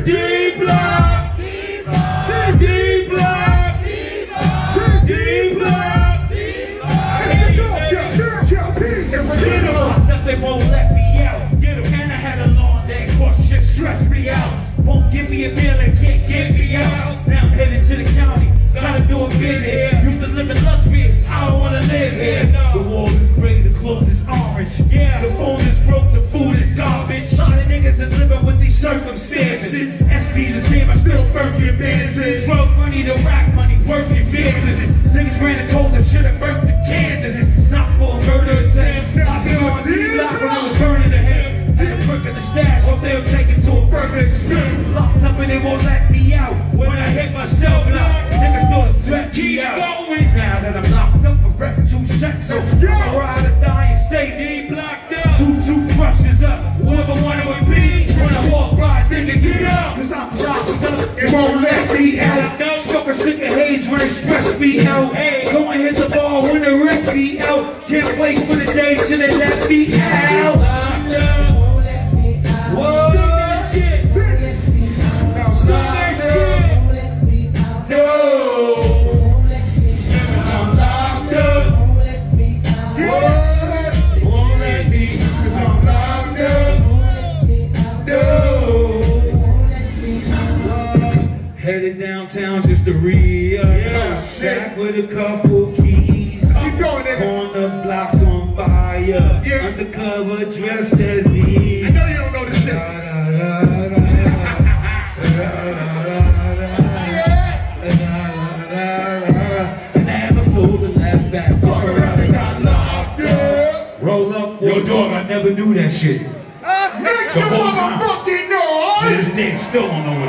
D circumstances. SP's the same, I still Birkin Benzes. Broke money to rock money, working business. Niggas ran and told them shit and burnt the Kansas. Not for a murder attempt. I been on D block when I was burning the hip. Had a brick in the stash, hope they'll take it to a further extent. Locked up and they won't let me out. When I hit my cell block, niggas throw the threat key out. Now that I'm locked Can't wait for the day till they let me out. That shit. No. I'm locked up. Won't let me. I'm locked up. No. Headed downtown just to re-up. Yeah. Back with a couple fire. Yeah. Undercover dressed as me. I know you don't know this shit. And as I sold the last back, Fuck around and got locked up. roll up. Yo, dog, I never knew that shit. Uh, Make The some whole time. motherfucking To noise. this day, still don't know what